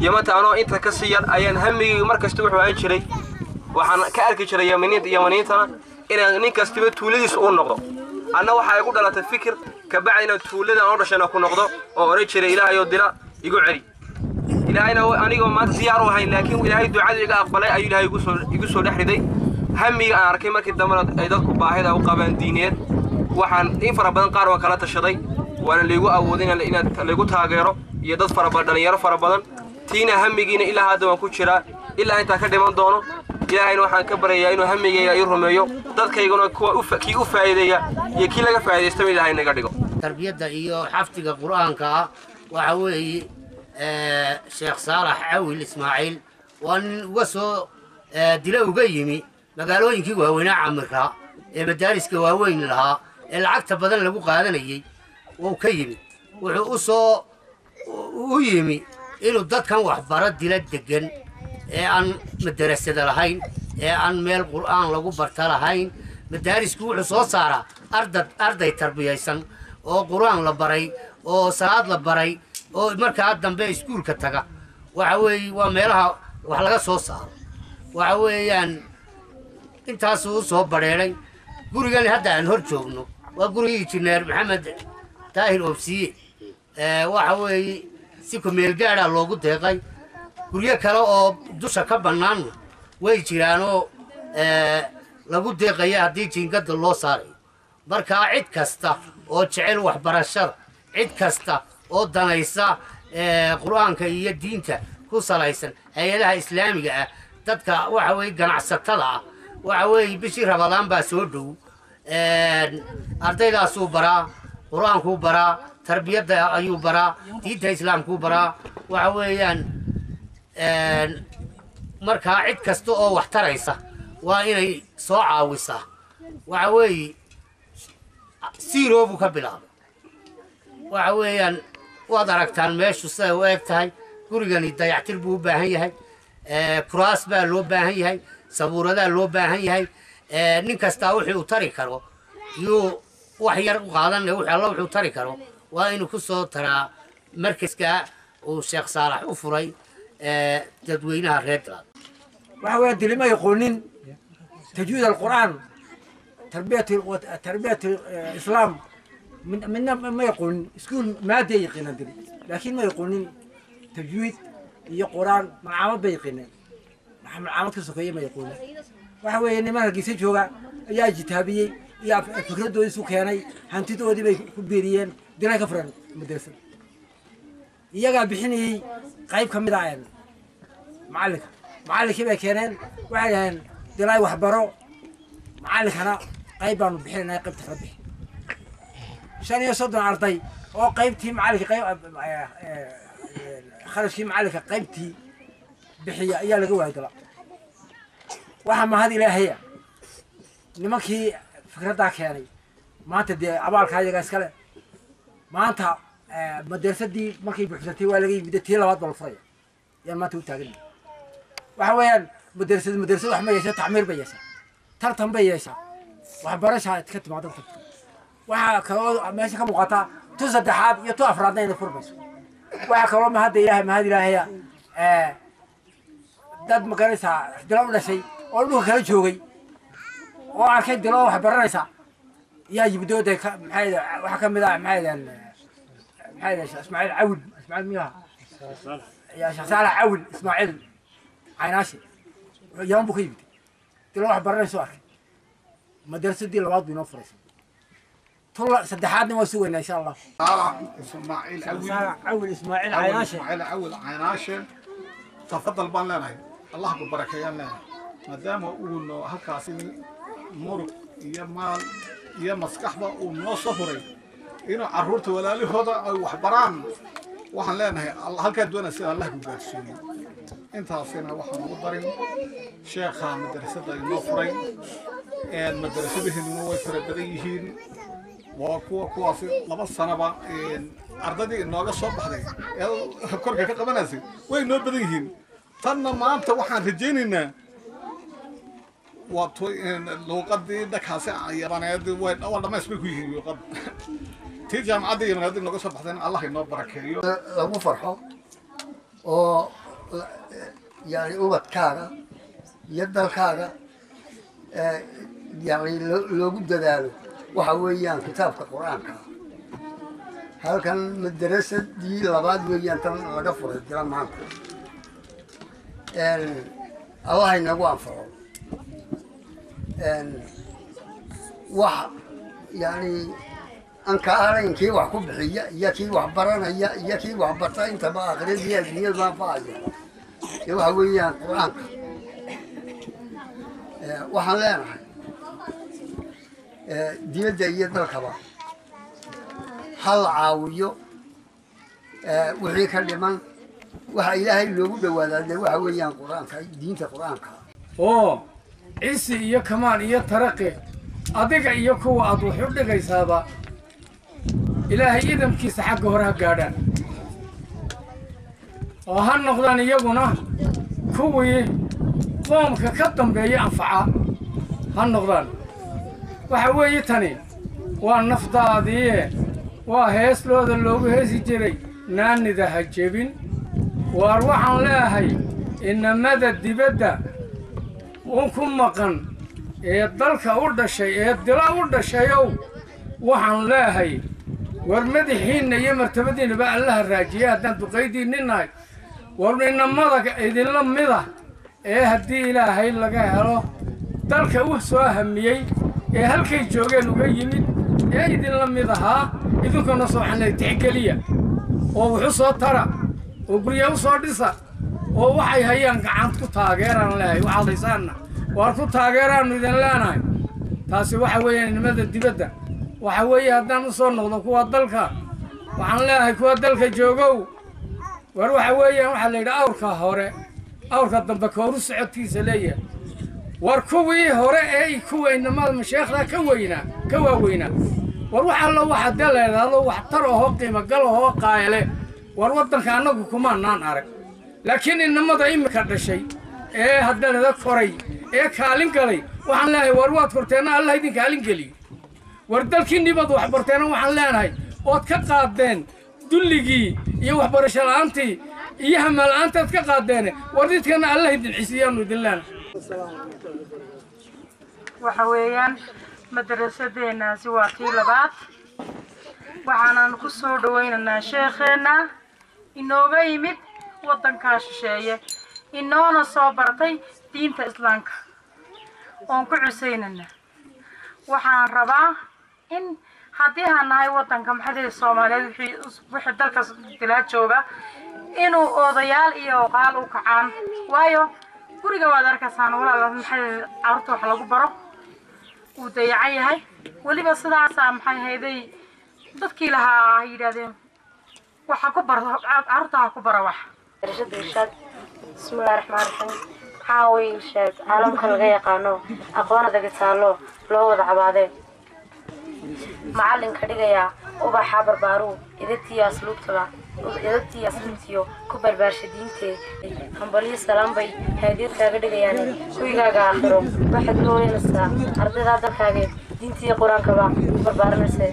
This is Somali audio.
yamanta anoo inta ka sii yar ayaan hamigayga mar kasta wuxuu ahaan jiray. Waxaan ka arki jiray yamaniinta yamaniintana nin kastiba tuuladiisa u noqdo. Anna waxaa igu dhalatay fikir kabacdina tuuladan oo dhashana ku noqdo oo odhan jiray ilaahayoo dila igu celi. Ilaahayna anigoo maanta diyaar u ahayn laakiin ilaahay ducada iga aqbalay ayuu ilaahay igu soo dhex riday. Hamiga aan arkay markii dambena ay dadku baahida u qabaan diineed. Waxaan in fara badan qaar waa kala tashaday waana laygu awooday inaan- inaad laygu taageero iyo dad fara badan dhalinyaro fara badan tiina hamigiina ilaa hadda waan ku jiraa ilaa intaa ka dhiman doono ilaahayna waxaan ka baryayaa inuu hamigayga ii rumeeyo dadkayguna kii u faa'iideeya iyo kii laga faa'iidaystaba ilaahay naga dhigo. Tarbiyadda iyo xafdiga qur'aanka ah waxa weeye sheekh saalax cawil ismaaciil waa nin uga soo dila uga yimi magaalooyinkii waaweynaa camirka ee madaariska waaweyn lahaa ee lacagta badan lagu qaadanayey wuu ka yimi wuxuu u soo u yimi inuu dadkan waxbaro dila degan ee aan madarasada lahayn ee aan meel qur'aan lagu barta lahayn madaarisku wuxuu soo saaraa arda arday tarbiyaysan oo qur'aan la baray oo salaad la baray oo markaa dambe iskuulka taga. Waxa weeye waa meelaha wax laga soo saaro. Waxa weeyaan intaasuu u soo badheedhay gurigan hadda aan hor joogno waa gurigii injineer maxamed daahir oobsiye waxa weeye si kumeel gaadha loogu deeqay. Guryo kale oo dusha ka bannaanna way jiraanoo eh, lagu deeqaya haddii jiingada loo saarayo markaa cid kasta oo jecel waxbarashada cid kasta oo danaysa eh, qur'aanka iyo diinta ku salaysan hay'adaha islaamiga ah dadka waxa weeye ganacsatada ah waxa weeye bishii rabadaan baa soo dhow ardaydaasuu baraa qur-aankuu baraa tarbiyadda ayuu baraa diinta islaamkuu baraa waxa weeyaan markaa cid kasta oo wax taraysa waa inay soo caawisaa waxa weeye siiroo buu ka bilaabay waxa weeyaan waad aragtaan meeshu siday u eg tahay gurigani dayactir buu u baahan yahay Eh, kuraas baa loo baahan yahay sabuuradaa loo baahan yahay Eh, nin kastaa wixii uu tari karo yuu وحير قادن لو حلا وحو تري كرو وينو كسو ترى مركز كا وشيخ صالح وفري آه، تدوينها ريتلاند وحو يدلي ما يقولين تجويد القرآن تربية تربية الإسلام. من من ما يقولون يقول ما يقين أدري لكن ما يقولون تجويد هي قرآن ما عم بيقين ما عم عم ما يقولون واحد يعني ما لقيت شيء جوا يا جتابي يا فكرة دوي سو كاني هانتي تو هذي بيريان دينا كفران مدرسة. يا جا بحني قايب كم داعين معلك معلك يبقى كيران وعين دينا وحبرو معلك أنا قايب أنا بحني أنا قريب تخبي شان يصدر عرضي أو قريبتي معلك قريب آه، آه، آه، خلاص كي معلك قريبتي بحيا يا لقوا هدلا وحما هذه لا هي. لما كي فكرة كاني ما تدي أبال خايجة كاسكالة ما أنت آه، مدرسة دي ما كي بحثتي ولا كي بدتي لا بطل صري يعني يا ما توت تاجني وحويان يعني مدرسة مدرسة وحما يسا تعمير بيسا ترتم بيسا وحبرش هاي تكت ما دمت وح كلو ماشي كم قطع تزد دحاب يتو أفرادنا إذا فرمس وح كلو ما هذا إياه ما هذه لا هي. آه، ااا دد مكانسها دلوا ولا شيء. أول ما خرجوا جي oo arkay dilo wax baranaysa yaa yimidooda ka maxay waxaa ka mid ah maxay maxay ismaaciil cawil ismaaciil يا شيخ صالح عول اسماعيل عيناشي يوم بو كيمتي تلو واحد برا مدرسة دي لواد بينو طلع سدحاتنا وسوينا ان شاء الله صالح اسماعيل عول اسماعيل عيناشي اسماعيل عوي عيناشة تفضل بان لنا الله ببركيان لنا ما دام uu halkaasi murug iyo maal iyo maskaxba uu noo safuray inuu carruurta walaalahooda ay wax baraan waxaan leenahay halkaa doonaya sida allah ku gaarsiiyo intaasina waxaan ugu darin sheekha madrasada inoo furay een madrasadaheennuna way fara badan yihiin. Waa kuwa kuwaasi laba sanaba ardadii inooga soo baxday ee korka ka qabanaysay way noo badan yihiin. Tanna maanta waxaan rajaynaynaa luuqadii dhakaasi yabaneed way waa dhamays bay ku yihiin luuqad. Tii jaamacadda yabaneed inooga soo baxdayna allah inoo barakeeyo. Lagu farxo oo yani ubadkaaga iyo dalkaaga yani loogu dadaalo waxa weeyaan kitaabka qur'aanka. Halkan madarasadii labaad weeyaan tan laga furay dila maanta allah inagu anfaco wax yani aan ka ahayn kii wax ku bixiya iyo kii wax baranaya iyo kii wax barta intaba akhriyadii adduunyada manfacaya dee waxa weeyaan qur'aanka. Waxaan leenahay dibadda iyo dalkaba ha la caawiyo wixii ka dhiman waxa ilaahay loogu dhawaadaa dee waxa weeyaan qur'aanka diinta qur'aanka. Oo cisi iyo kamaan iyo taraqi. Adiga iyo kuwa aad wax u dhigaysaaba ilaahay idamkiisa xagga hore ha gaadhaan. Oo ha noqdaan iyaguna kuwii qoomka ka dambeeya anfaca ha noqdaan. Waxa weeye tani waa nafdaadiie waa heeslooda loogu heesi jiray. Naanida ha jebin. Waar waxaan leeyahay inamada dibadda un ku maqan ee dalka u dhashay ee dila u dhashayow waxaan leeyahay war madaxiinna iyo martabadiinnaba allaha raajiya haddaan duqaydiinni nahay. War inamada idinla mida ee haddii ilaahay laga helo dalka u soo hamiyey ee halkay joogeen uga yimid ee idinla mid ahaa idinkuna sooxanay tixgeliya oo wuxu soo tara oo gurya u soo dhisa oo waxay hayaan gacant ku taageeraan leehay waxaadaysaanna waar ku taageeraannu idin leenahay. Taasi waxa weeyaan inimada dibadda. Waxa weeye haddaan u soo noqdo kuwa dalka waxaan leeyahay kuwa dalka joogow. War waxa weeyaan waxaa la yidhi awrka hore awrka dambe kooru socodkiisa leeyahay. War kuwii hore ee kuwa inamada masheekhda ka weynaa ka waaweynaa war wax allo waxa dee leedaado wax tar ahoo qiimogal ahoo qaayale. War waddanka annagu kumaanaan arag laakiin inamada imika dhashay ee haddanada koray ee kaalin galay waxaan leeyahay war waad korteenna allah idin kaalin geliyo war dalkii nibad waxbarteenna waxaan leenahay ood ka qaadeen dulligii iyo waxbarasho la'aantii iyo hamaan la'aantaad ka qaadeene war didkana allah idin cisiyaanu idin leenahay. Waxa weeyaan madrasadeennaasi waa tii labaad. Waxaanan ku soo dhawaynaynaa sheekheenna. Inooga yimid وطنكا شاية إنونا صوبرتي دينتا إسلانكا وانكو عسيننا وحان ربا إن حديها ناي وطنكا محدي صومالي في وحد دلكا دلات جوبا إنو أو ضيال إيو غال أو كعان وايو كوريقا وادركا سان ولا لازم حدي عرطو حلقو برو. وديعي هاي. ولي بس دعا سامحي هاي دي دفكي لها هيدا دي وحاكو برو عرطا حاكو برو واحد. Darashada irshaad bismillahi raxmaan raxiim maxaa way irshaad caalamka laga yaqaano aqoon adaga taallo loo wada cabaadee macalinka dhigayaa ubaxa barbaaru idagtiyo asluubtaba idagtiyo asluubtiyo ku barbaarsha diintee hambalyo salaam bay haadiyad kaaga dhigayaan kuwigaaga aakhiro waxaad u hooyanaysaa ardaydaa dalkaageed diintiiyo qur'aankaba barbaarinaysa